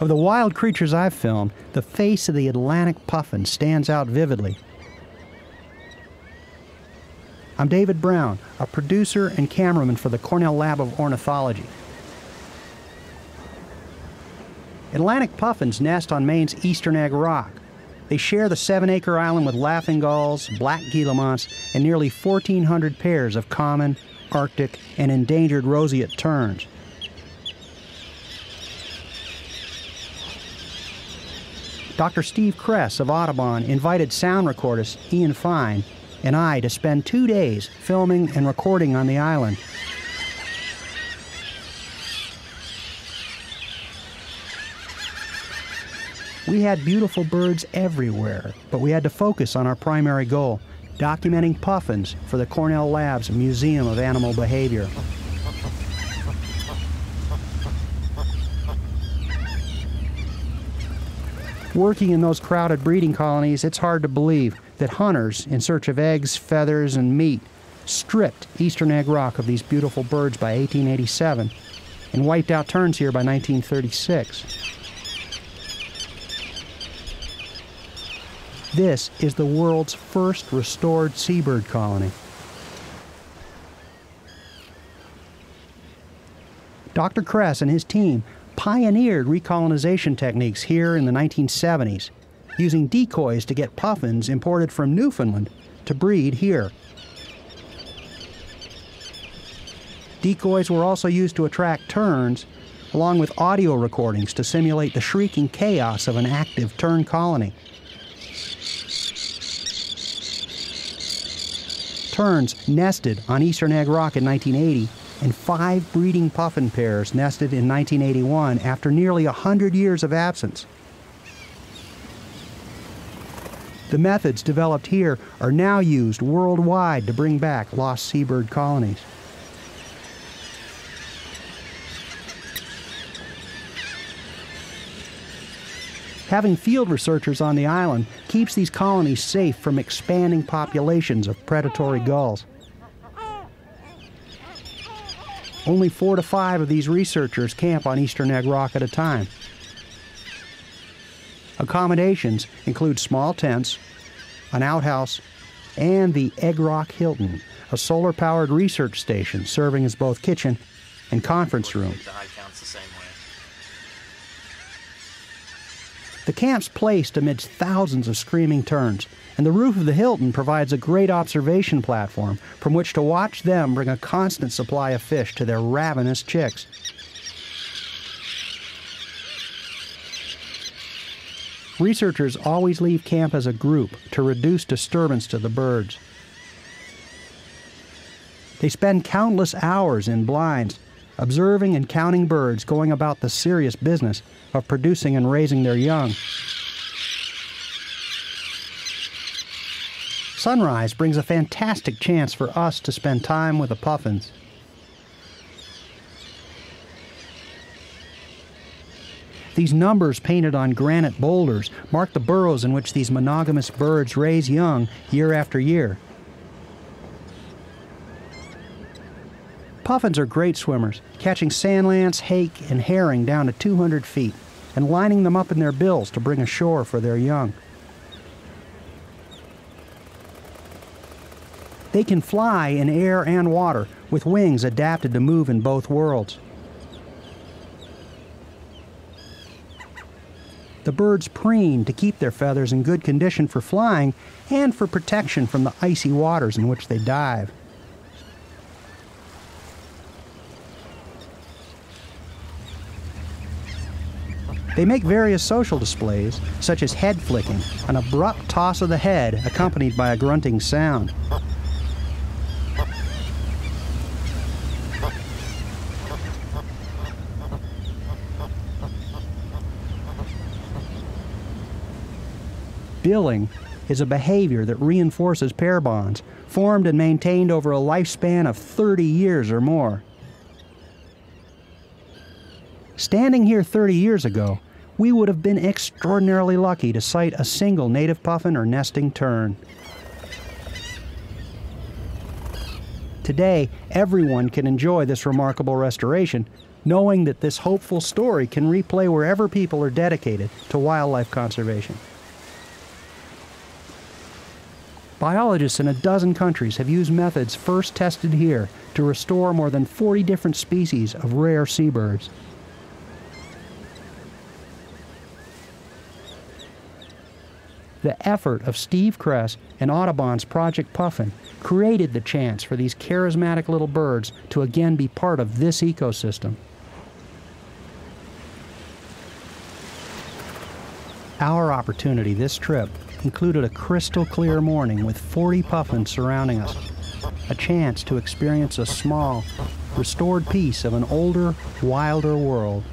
Of the wild creatures I've filmed, the face of the Atlantic puffin stands out vividly. I'm David Brown, a producer and cameraman for the Cornell Lab of Ornithology. Atlantic puffins nest on Maine's eastern egg rock. They share the seven acre island with laughing gulls, black guillemots, and nearly 1,400 pairs of common, Arctic, and endangered roseate terns. Dr. Steve Kress of Audubon invited sound recordist Ian Fine and I to spend two days filming and recording on the island. We had beautiful birds everywhere, but we had to focus on our primary goal documenting puffins for the Cornell Lab's Museum of Animal Behavior. Working in those crowded breeding colonies, it's hard to believe that hunters, in search of eggs, feathers, and meat, stripped eastern egg rock of these beautiful birds by 1887 and wiped out terns here by 1936. This is the world's first restored seabird colony. Dr. Kress and his team pioneered recolonization techniques here in the 1970s, using decoys to get puffins imported from Newfoundland to breed here. Decoys were also used to attract terns, along with audio recordings to simulate the shrieking chaos of an active tern colony. Terns nested on eastern Egg Rock in 1980 and five breeding puffin pairs nested in 1981 after nearly 100 years of absence. The methods developed here are now used worldwide to bring back lost seabird colonies. Having field researchers on the island keeps these colonies safe from expanding populations of predatory gulls. Only four to five of these researchers camp on Eastern Egg Rock at a time. Accommodations include small tents, an outhouse, and the Egg Rock Hilton, a solar powered research station serving as both kitchen and conference room. The camp's placed amidst thousands of screaming terns, and the roof of the Hilton provides a great observation platform from which to watch them bring a constant supply of fish to their ravenous chicks. Researchers always leave camp as a group to reduce disturbance to the birds. They spend countless hours in blinds, observing and counting birds going about the serious business of producing and raising their young. Sunrise brings a fantastic chance for us to spend time with the puffins. These numbers painted on granite boulders mark the burrows in which these monogamous birds raise young year after year. Puffins are great swimmers, catching sand lance, hake, and herring down to 200 feet and lining them up in their bills to bring ashore for their young. They can fly in air and water with wings adapted to move in both worlds. The birds preen to keep their feathers in good condition for flying and for protection from the icy waters in which they dive. They make various social displays, such as head flicking, an abrupt toss of the head accompanied by a grunting sound. Billing is a behavior that reinforces pair bonds, formed and maintained over a lifespan of 30 years or more. Standing here 30 years ago, we would have been extraordinarily lucky to sight a single native puffin or nesting tern. Today, everyone can enjoy this remarkable restoration, knowing that this hopeful story can replay wherever people are dedicated to wildlife conservation. Biologists in a dozen countries have used methods first tested here to restore more than 40 different species of rare seabirds. The effort of Steve Kress and Audubon's Project Puffin created the chance for these charismatic little birds to again be part of this ecosystem. Our opportunity this trip included a crystal clear morning with 40 puffins surrounding us, a chance to experience a small, restored piece of an older, wilder world.